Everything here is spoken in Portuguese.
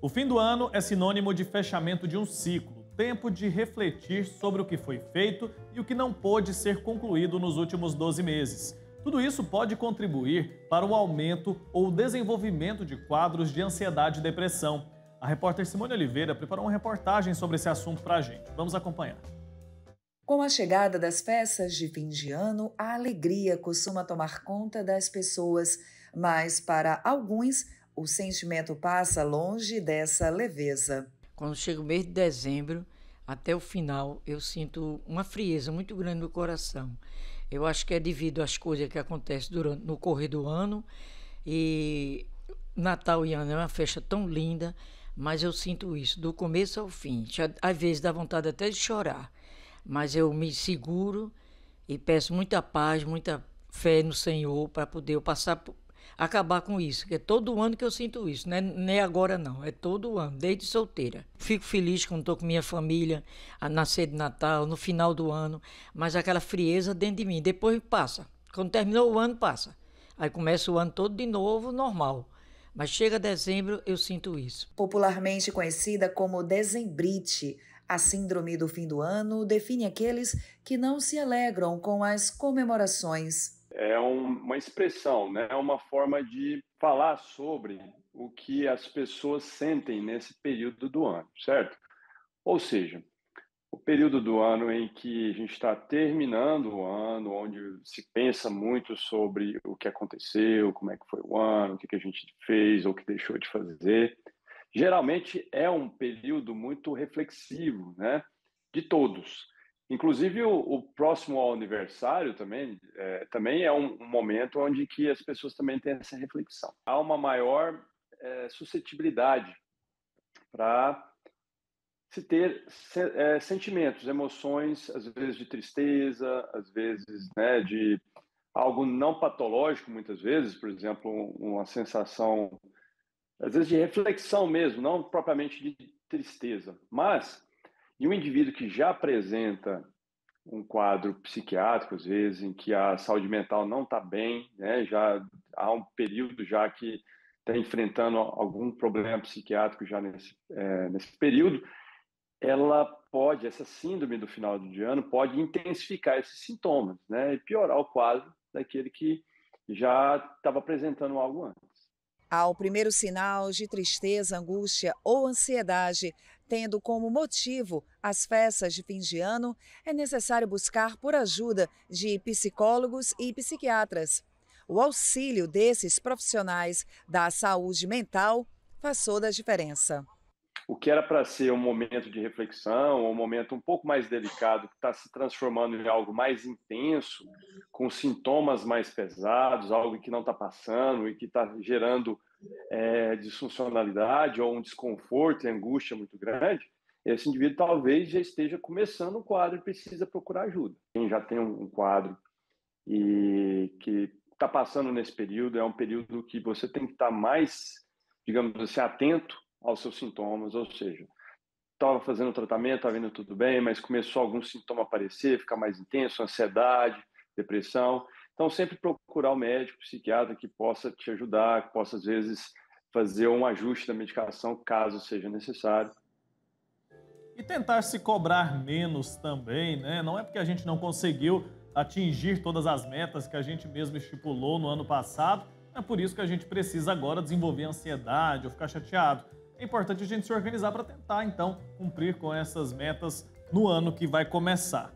O fim do ano é sinônimo de fechamento de um ciclo, tempo de refletir sobre o que foi feito e o que não pôde ser concluído nos últimos 12 meses. Tudo isso pode contribuir para o aumento ou desenvolvimento de quadros de ansiedade e depressão. A repórter Simone Oliveira preparou uma reportagem sobre esse assunto para a gente. Vamos acompanhar. Com a chegada das festas de fim de ano, a alegria costuma tomar conta das pessoas, mas para alguns o sentimento passa longe dessa leveza. Quando chega o mês de dezembro, até o final, eu sinto uma frieza muito grande no coração. Eu acho que é devido às coisas que acontecem durante no correr do ano e Natal e Ano é uma festa tão linda, mas eu sinto isso do começo ao fim. Às vezes dá vontade até de chorar, mas eu me seguro e peço muita paz, muita fé no Senhor para poder eu passar acabar com isso, que é todo ano que eu sinto isso, é, nem é agora não, é todo ano, desde solteira. Fico feliz quando estou com minha família, a nascer de Natal, no final do ano, mas aquela frieza dentro de mim, depois passa. Quando terminou o ano, passa. Aí começa o ano todo de novo, normal. Mas chega dezembro, eu sinto isso. Popularmente conhecida como dezembrite, a síndrome do fim do ano define aqueles que não se alegram com as comemorações é um, uma expressão, né? é uma forma de falar sobre o que as pessoas sentem nesse período do ano, certo? Ou seja, o período do ano em que a gente está terminando o ano, onde se pensa muito sobre o que aconteceu, como é que foi o ano, o que, que a gente fez ou o que deixou de fazer. Geralmente é um período muito reflexivo, né? De todos. Inclusive, o, o, próximo aniversário também, é, também é um, um, momento onde que as pessoas também têm essa reflexão. Há uma maior é, suscetibilidade para se ter se, é, sentimentos, emoções, às vezes de tristeza, às vezes né, de algo não patológico, muitas vezes, por exemplo, uma sensação, às vezes de reflexão mesmo, não propriamente de tristeza, mas e um indivíduo que já apresenta um quadro psiquiátrico, às vezes, em que a saúde mental não está bem, né? já há um período já que está enfrentando algum problema psiquiátrico já nesse, é, nesse período, ela pode, essa síndrome do final de ano pode intensificar esses sintomas, né? E piorar o quadro daquele que já estava apresentando algo antes. Ao primeiro sinal de tristeza, angústia ou ansiedade, tendo como motivo as festas de fim de ano, é necessário buscar por ajuda de psicólogos e psiquiatras. O auxílio desses profissionais da saúde mental faz toda a diferença. O que era para ser um momento de reflexão, um momento um pouco mais delicado, que está se transformando em algo mais intenso, com sintomas mais pesados, algo que não está passando e que está gerando é, disfuncionalidade ou um desconforto e angústia muito grande, esse indivíduo talvez já esteja começando um quadro e precisa procurar ajuda. Quem já tem um quadro e que está passando nesse período, é um período que você tem que estar tá mais, digamos assim, atento aos seus sintomas, ou seja, estava fazendo o tratamento, estava indo tudo bem, mas começou algum sintoma a aparecer, ficar mais intenso, ansiedade, depressão. Então, sempre procurar o médico, psiquiatra que possa te ajudar, que possa, às vezes, fazer um ajuste da medicação, caso seja necessário. E tentar se cobrar menos também, né? Não é porque a gente não conseguiu atingir todas as metas que a gente mesmo estipulou no ano passado, é por isso que a gente precisa agora desenvolver ansiedade ou ficar chateado. É importante a gente se organizar para tentar, então, cumprir com essas metas no ano que vai começar.